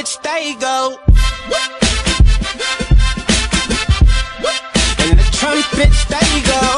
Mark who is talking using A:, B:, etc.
A: bitch, they go. And the Trump bitch, they go.